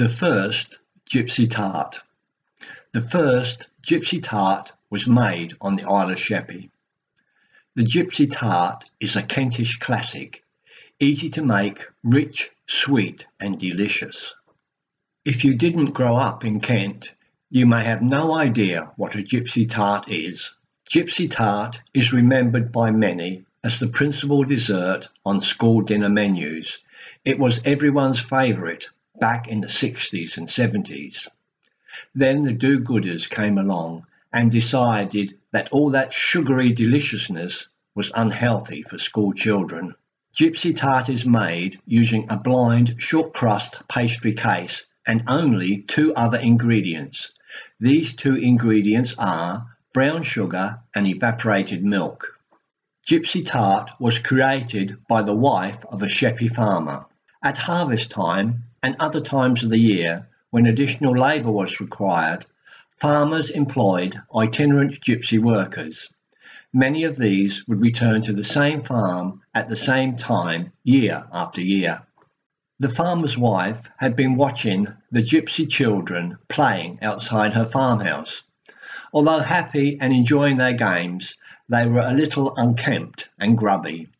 The first gypsy tart. The first gypsy tart was made on the Isle of Sheppey. The gypsy tart is a Kentish classic, easy to make, rich, sweet and delicious. If you didn't grow up in Kent, you may have no idea what a gypsy tart is. Gypsy tart is remembered by many as the principal dessert on school dinner menus. It was everyone's favourite back in the 60s and 70s. Then the do-gooders came along and decided that all that sugary deliciousness was unhealthy for school children. Gypsy tart is made using a blind short crust pastry case and only two other ingredients. These two ingredients are brown sugar and evaporated milk. Gypsy tart was created by the wife of a Sheppey farmer. At harvest time, and other times of the year when additional labour was required, farmers employed itinerant gypsy workers. Many of these would return to the same farm at the same time year after year. The farmer's wife had been watching the gypsy children playing outside her farmhouse. Although happy and enjoying their games, they were a little unkempt and grubby.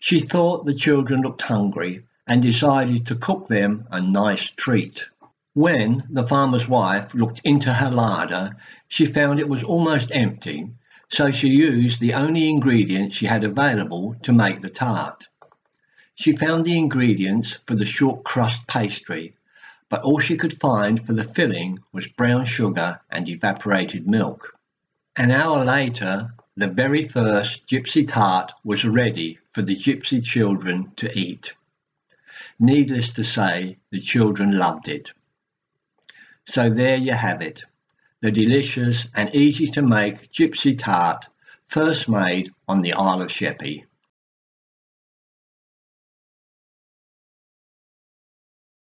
She thought the children looked hungry and decided to cook them a nice treat. When the farmer's wife looked into her larder, she found it was almost empty, so she used the only ingredient she had available to make the tart. She found the ingredients for the short crust pastry, but all she could find for the filling was brown sugar and evaporated milk. An hour later, the very first gypsy tart was ready for the gypsy children to eat. Needless to say, the children loved it. So there you have it, the delicious and easy to make gypsy tart, first made on the Isle of Sheppey.